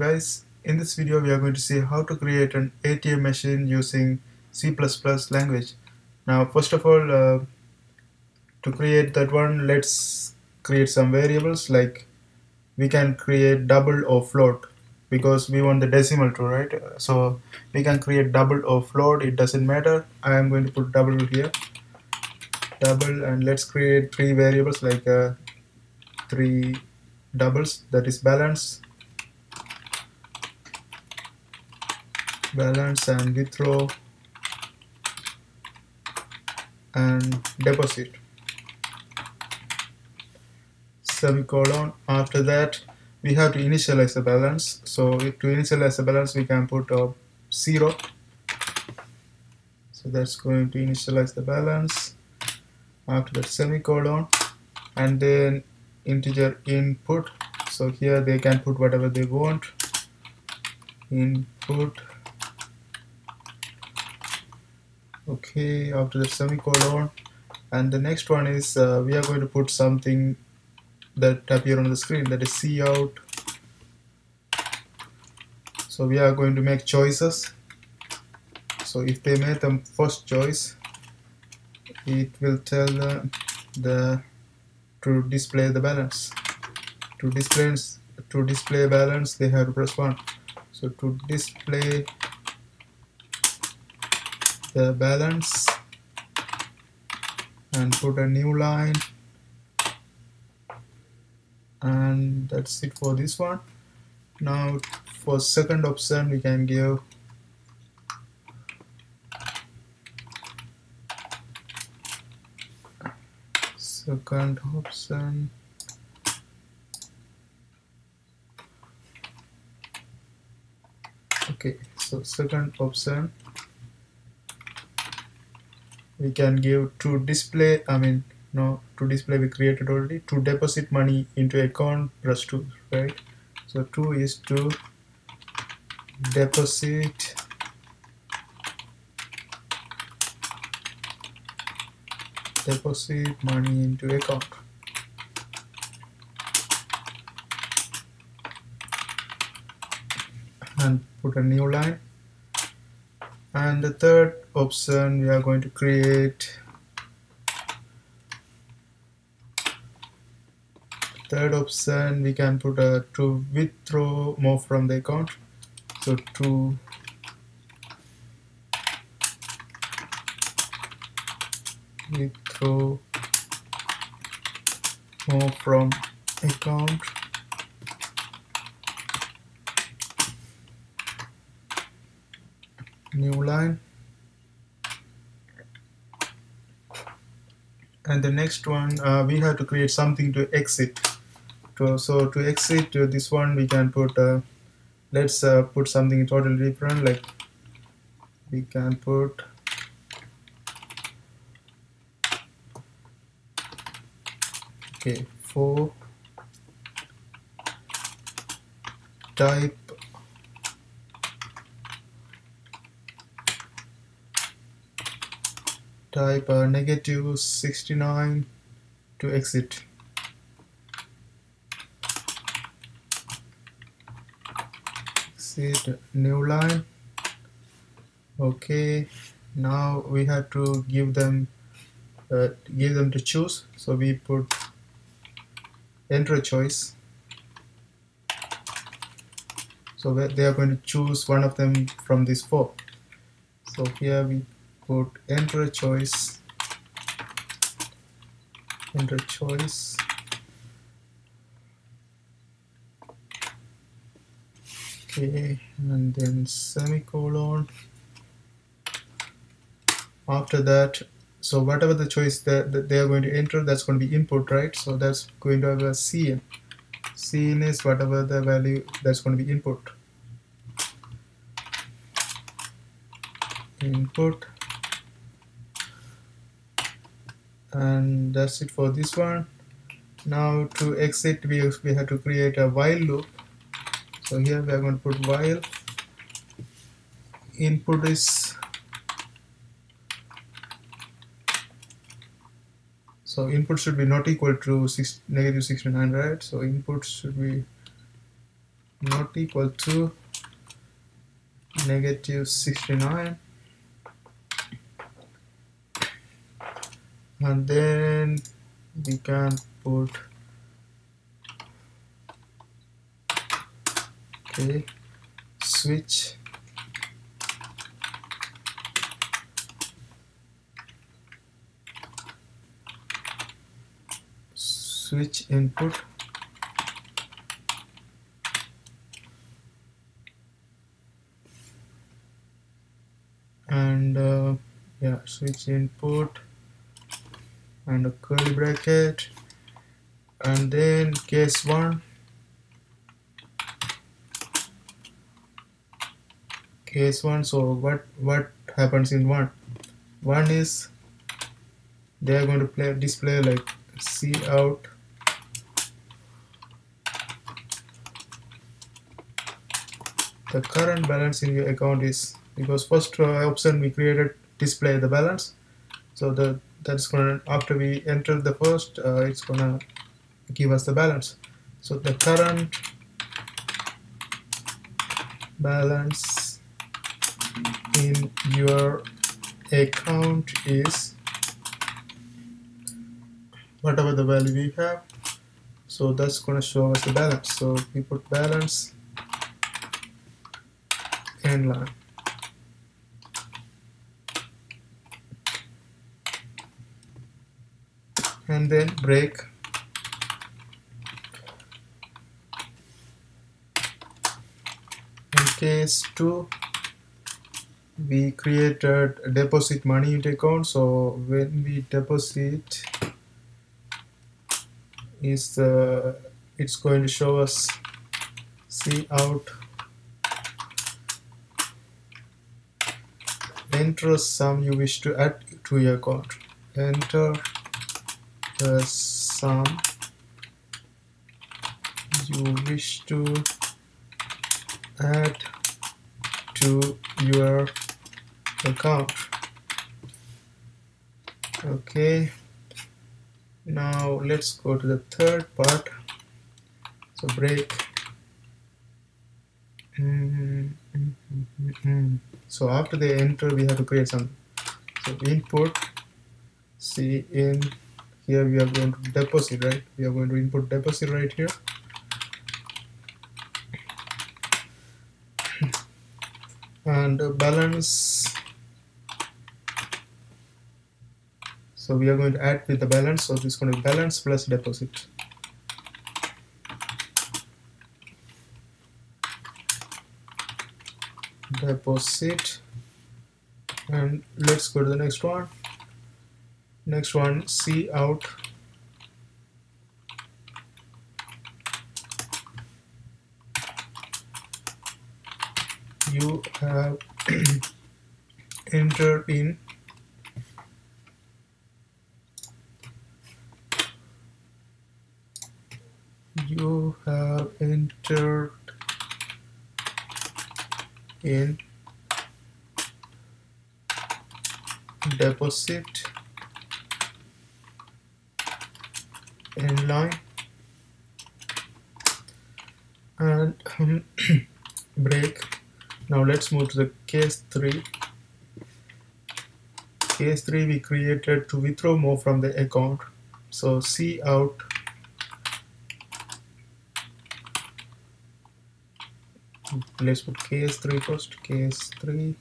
Guys, in this video we are going to see how to create an ATM machine using C++ language. Now first of all, uh, to create that one, let's create some variables like we can create double or float because we want the decimal to right? So we can create double or float it doesn't matter. I am going to put double here. Double and let's create three variables like uh, three doubles that is balance balance and withdraw and deposit. Semicolon. After that we have to initialize the balance. So to initialize the balance we can put a zero. So that's going to initialize the balance. After that semicolon. And then integer input. So here they can put whatever they want. Input okay after the semicolon. And the next one is uh, we are going to put something that appear on the screen that is cout. So we are going to make choices. So if they made the first choice it will tell the, the to display the balance. To display to display balance they have to press 1 so to display the balance and put a new line. And that's it for this one. Now for second option we can give second option. Okay so second option we can give to display I mean no to display we created already to deposit money into account plus 2 right? So 2 is to deposit deposit money into account. And put a new line and the third option we are going to create third option we can put a to withdraw more from the account. So to withdraw more from account new line. And the next one uh, we have to create something to exit. To, so to exit to this one we can put uh, let's uh, put something totally different like we can put okay for type type uh, negative 69 to exit. Exit new line. Okay now we have to give them uh, give them to choose. So we put enter choice. So they are going to choose one of them from these four. So here we put enter a choice enter a choice. Okay and then semicolon. After that so whatever the choice that, that they are going to enter that's going to be input right? So that's going to have a cin cin is whatever the value that's going to be input. Input and that's it for this one. Now to exit we, we have to create a while loop. So here we are going to put while. Input is so input should be not equal to six, negative 69 right? So input should be not equal to negative 69 and then we can put okay switch. Switch input. And uh, yeah switch input and a curly bracket. And then case 1 case 1 so what what happens in 1 one is they are going to play display like C out. The current balance in your account is because first uh, option we created display the balance. So the that's gonna after we enter the first uh, it's gonna give us the balance. So the current balance in your account is whatever the value we have. So that's gonna show us the balance. So we put balance end line and then break. In case 2 we created a deposit money into account. So when we deposit is uh, it's going to show us cout enter sum you wish to add to your account. Enter the sum you wish to add to your account. Okay. Now let's go to the third part. So break. Mm -hmm. so after they enter we have to create some. So input cin here we are going to deposit right? We are going to input deposit right here. And uh, balance. So we are going to add with the balance. So this is going to be balance plus deposit. Deposit. And let's go to the next one next one cout. You have entered in. You have entered in. Deposit line. And um, break. Now let's move to the case 3 case 3 we created to withdraw more from the account. So cout. Let's put case 3 first. Case 3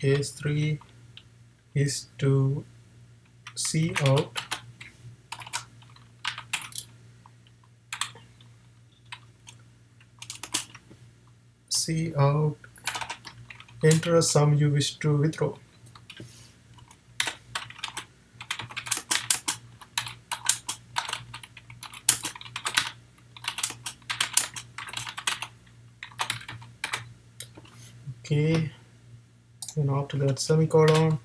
case 3 is to C out cout enter a sum you wish to withdraw and after that semicolon.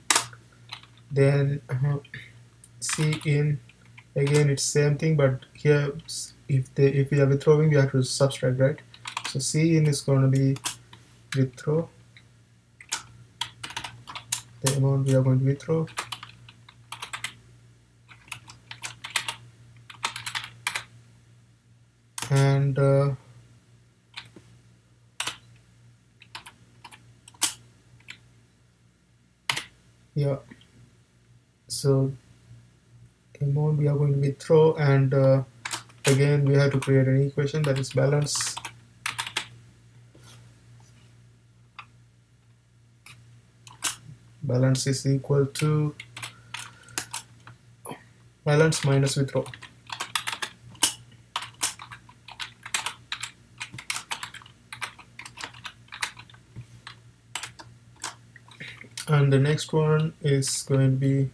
Then uh, cin again it's same thing but here if they if we are withdrawing we have to subtract right? So cin is going to be withdraw. The amount we are going to withdraw. And uh, yeah. So amount we are going to withdraw and uh, again we have to create an equation that is balance. Balance is equal to balance minus withdraw and the next one is going to be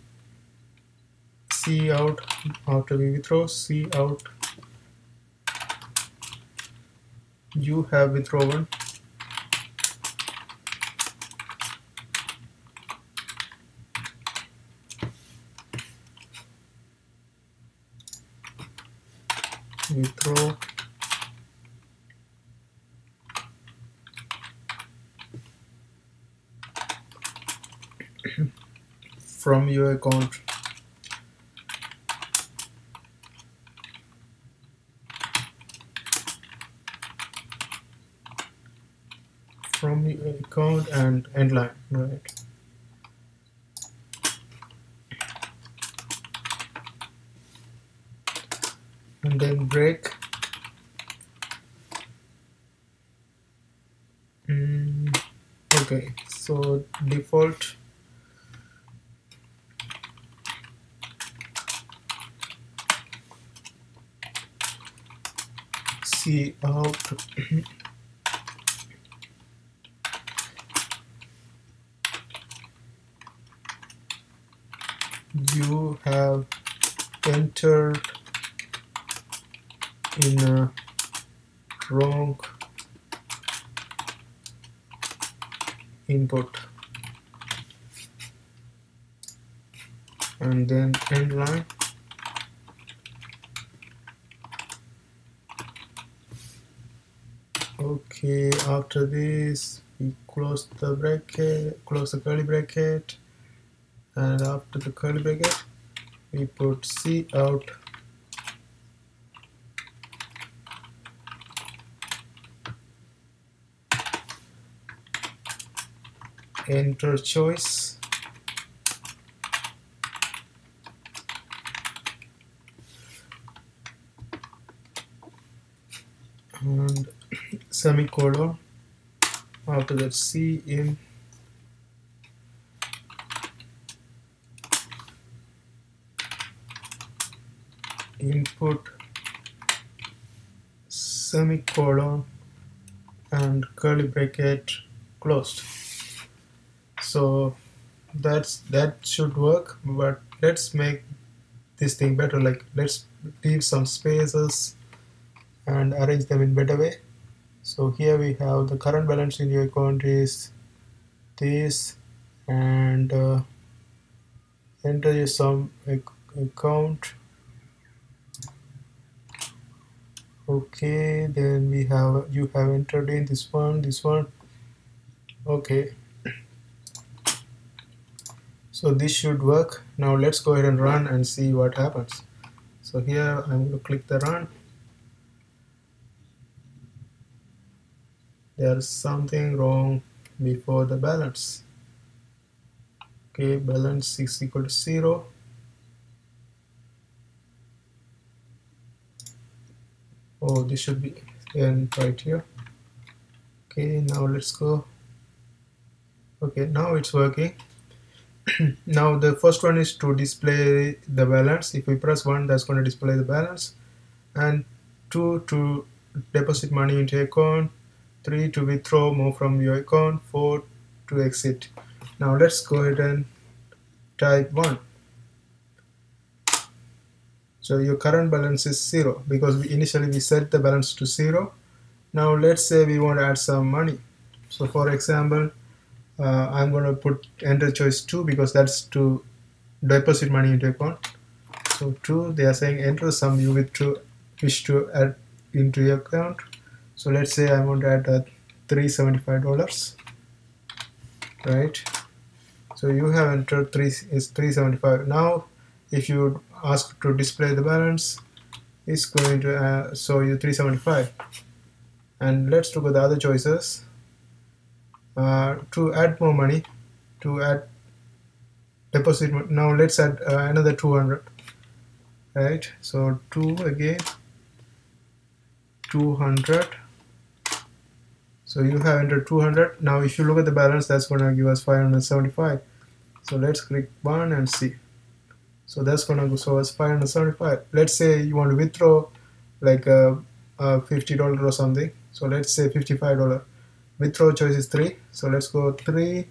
cout after we withdraw. cout. You have withdrawn withdraw from your account. From your account and end line right. And then break. Mm, okay so default see out oh, you have entered in a wrong input. And then end line okay after this we close the bracket close the curly bracket. And after the curly bracket we put cout. Enter choice. And semicolon after that cin. Input semicolon and curly bracket closed. So that's that should work but let's make this thing better like let's leave some spaces and arrange them in better way so here we have the current balance in your account is this and uh, enter your some account. Okay then we have you have entered in this one this one. Okay. So this should work. Now let's go ahead and run and see what happens. So here I'm going to click the run there's something wrong before the balance. Okay balance is equal to zero. Oh this should be in right here. Okay now let's go. Okay now it's working. Now the first one is to display the balance. If we press 1 that's going to display the balance. And 2 to deposit money into account 3 to withdraw more from your account 4 to exit. Now let's go ahead and type 1 so your current balance is 0 because we initially we set the balance to 0 now let's say we want to add some money. So for example uh, I'm going to put enter choice 2 because that's to deposit money into account. So 2 they are saying enter some you wish to wish to add into your account so let's say I want to add uh, 375 dollars right? So you have entered 3 is 375 now if you ask to display the balance it's going to uh, show you 375 and let's look at the other choices. Uh, to add more money to add deposit now let's add uh, another 200 right? So 2 again 200 so you have entered 200 now if you look at the balance that's going to give us 575 so let's click 1 and see. So that's going to show us 575 let's say you want to withdraw like a, a $50 or something. So let's say $55 withdraw choice is 3 so let's go 3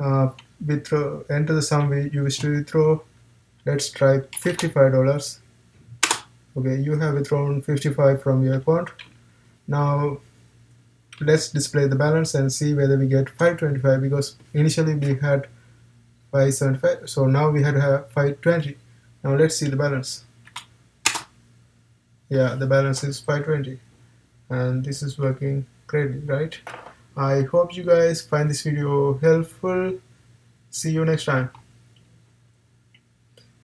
uh, withdraw enter the sum you wish to withdraw. Let's try $55 okay you have withdrawn 55 from your account now let's display the balance and see whether we get 525 because initially we had 575 so now we had to have 520 now let's see the balance. Yeah the balance is 520 and this is working great right? I hope you guys find this video helpful. See you next time